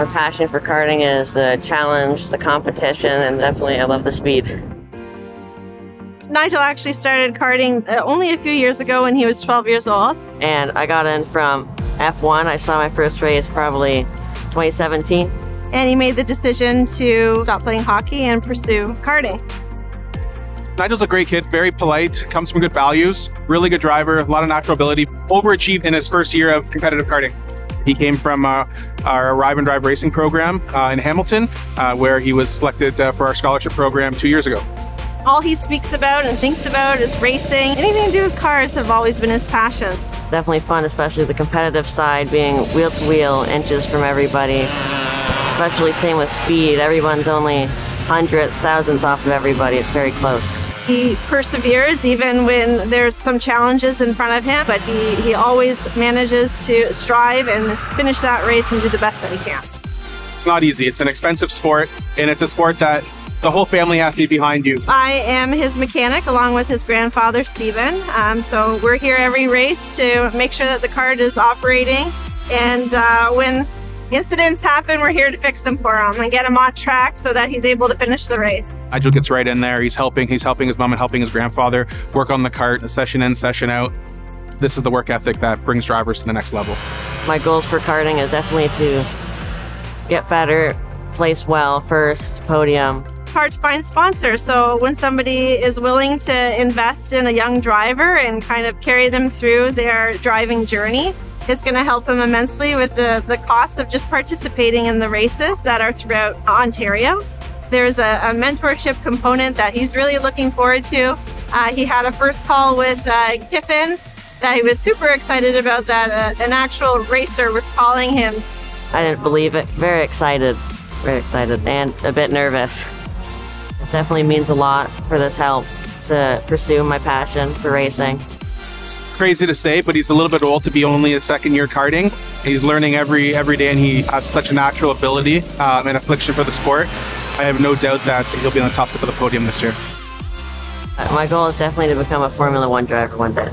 My passion for karting is the challenge, the competition, and definitely I love the speed. Nigel actually started karting uh, only a few years ago when he was 12 years old. And I got in from F1. I saw my first race probably 2017. And he made the decision to stop playing hockey and pursue karting. Nigel's a great kid, very polite, comes from good values, really good driver, a lot of natural ability, overachieved in his first year of competitive karting. He came from uh, our Arrive and Drive racing program uh, in Hamilton, uh, where he was selected uh, for our scholarship program two years ago. All he speaks about and thinks about is racing. Anything to do with cars have always been his passion. Definitely fun, especially the competitive side, being wheel to wheel, inches from everybody. Especially same with speed. Everyone's only hundreds, thousands off of everybody. It's very close. He perseveres even when there's some challenges in front of him, but he, he always manages to strive and finish that race and do the best that he can. It's not easy. It's an expensive sport, and it's a sport that the whole family has to be behind you. I am his mechanic along with his grandfather, Stephen. Um, so we're here every race to make sure that the kart is operating. And uh, when incidents happen, we're here to fix them for him and get him on track so that he's able to finish the race. Nigel gets right in there. He's helping. He's helping his mom and helping his grandfather work on the kart, session in, session out. This is the work ethic that brings drivers to the next level. My goals for karting is definitely to get better, place well, first, podium, hard to find sponsors. So when somebody is willing to invest in a young driver and kind of carry them through their driving journey, it's going to help him immensely with the, the cost of just participating in the races that are throughout Ontario. There's a, a mentorship component that he's really looking forward to. Uh, he had a first call with uh, Kyffin that he was super excited about that uh, an actual racer was calling him. I didn't believe it. Very excited. Very excited and a bit nervous definitely means a lot for this help to pursue my passion for racing. Crazy to say, but he's a little bit old to be only a second year karting. He's learning every every day, and he has such a natural ability um, and affliction for the sport. I have no doubt that he'll be on the top step of the podium this year. My goal is definitely to become a Formula One driver one day.